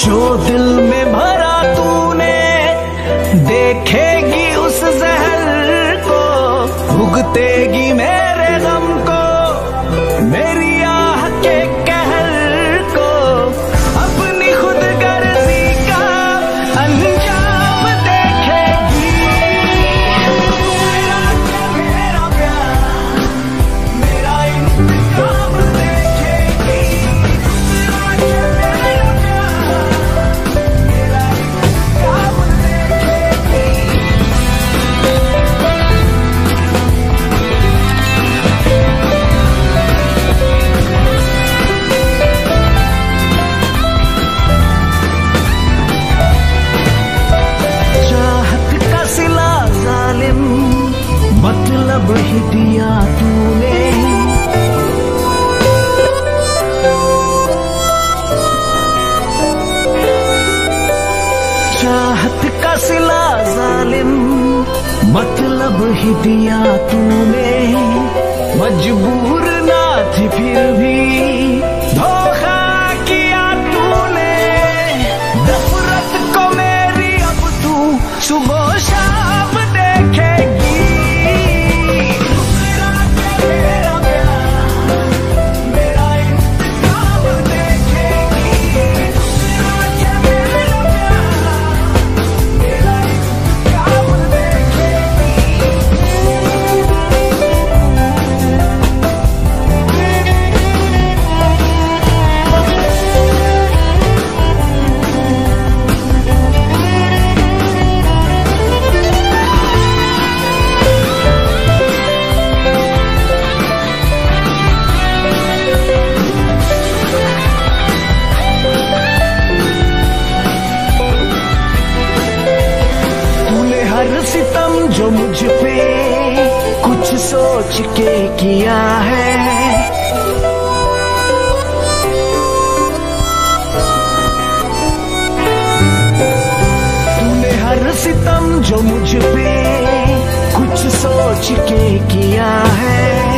जो दिल में भरा तूने देखेगी उस जहर को भुगतेगी दिया तूने। चाहत का सिला जालिम मतलब ही दिया तूने। मजबूर ना थी फिर भी सोच के किया है। तूने हर सितम जो मुझ पे कुछ सोच के किया है।